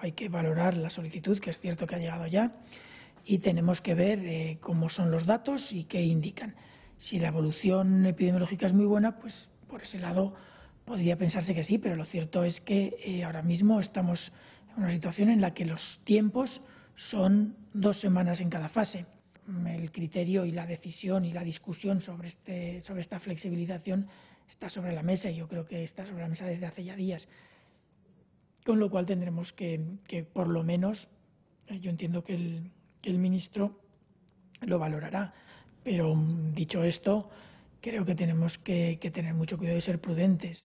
hay que valorar la solicitud, que es cierto que ha llegado ya, y tenemos que ver eh, cómo son los datos y qué indican. Si la evolución epidemiológica es muy buena, pues por ese lado podría pensarse que sí, pero lo cierto es que eh, ahora mismo estamos en una situación en la que los tiempos son dos semanas en cada fase. El criterio y la decisión y la discusión sobre, este, sobre esta flexibilización está sobre la mesa y yo creo que está sobre la mesa desde hace ya días. Con lo cual tendremos que, que por lo menos, eh, yo entiendo que el, que el ministro lo valorará. Pero dicho esto, creo que tenemos que, que tener mucho cuidado y ser prudentes.